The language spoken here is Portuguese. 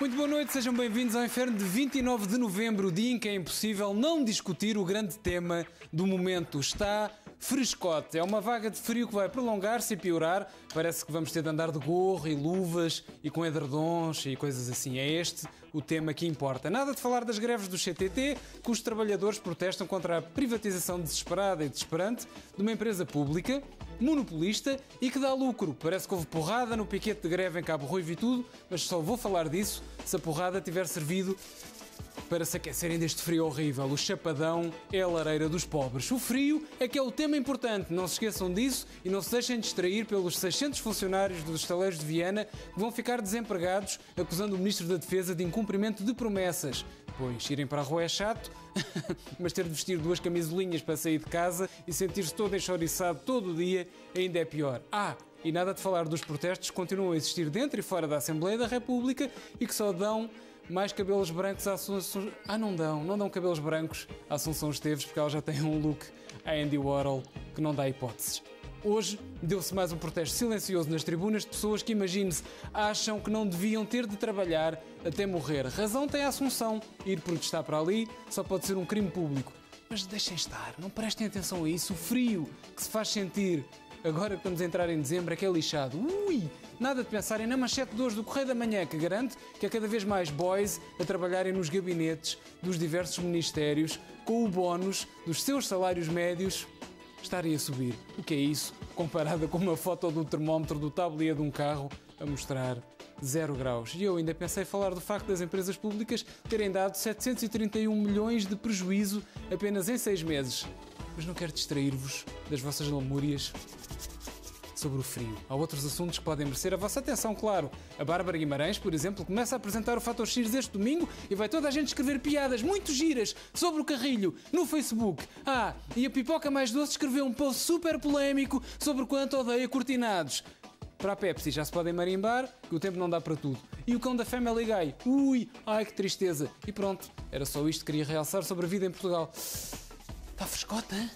Muito boa noite, sejam bem-vindos ao Inferno de 29 de novembro, dia em que é impossível não discutir o grande tema do momento. Está frescote. É uma vaga de frio que vai prolongar-se e piorar. Parece que vamos ter de andar de gorro e luvas e com edredons e coisas assim. É este o tema que importa. Nada de falar das greves do CTT, que os trabalhadores protestam contra a privatização desesperada e desesperante de uma empresa pública monopolista e que dá lucro. Parece que houve porrada no piquete de greve em Cabo Ruivo e tudo, mas só vou falar disso se a porrada tiver servido para se aquecerem deste frio horrível. O chapadão é a lareira dos pobres. O frio é que é o tema importante. Não se esqueçam disso e não se deixem distrair pelos 600 funcionários dos estaleiros de Viana que vão ficar desempregados acusando o Ministro da Defesa de incumprimento de promessas. Pois, irem para a rua é chato, mas ter de vestir duas camisolinhas para sair de casa e sentir-se todo enxoriçado todo o dia ainda é pior. Ah, e nada de falar dos protestos que continuam a existir dentro e fora da Assembleia da República e que só dão mais cabelos brancos à Assunção. Ah, não dão, não dão cabelos brancos à Assunção Esteves porque ela já tem um look a Andy Warhol que não dá hipóteses. Hoje deu-se mais um protesto silencioso nas tribunas de pessoas que, imagine-se, acham que não deviam ter de trabalhar até morrer. Razão tem a Assunção. Ir protestar para ali só pode ser um crime público. Mas deixem estar, não prestem atenção a isso. O frio que se faz sentir agora que vamos entrar em dezembro é que é lixado. Ui! Nada de pensarem na manchete de hoje do Correio da Manhã, que garante que há cada vez mais boys a trabalharem nos gabinetes dos diversos ministérios com o bónus dos seus salários médios estarem a subir. O que é isso? Comparada com uma foto do termómetro do tabuleiro de um carro a mostrar 0 graus. E eu ainda pensei falar do facto das empresas públicas terem dado 731 milhões de prejuízo apenas em 6 meses. Mas não quero distrair-vos das vossas lamúrias sobre o frio. Há outros assuntos que podem merecer a vossa atenção, claro. A Bárbara Guimarães, por exemplo, começa a apresentar o Fator X este domingo e vai toda a gente escrever piadas muito giras sobre o carrilho no Facebook. Ah, e a Pipoca Mais Doce escreveu um post super polémico sobre quanto odeia cortinados. Para a Pepsi já se podem marimbar, que o tempo não dá para tudo. E o cão da Family Guy? Ui, ai que tristeza. E pronto, era só isto que queria realçar sobre a vida em Portugal. Está frescota, hein?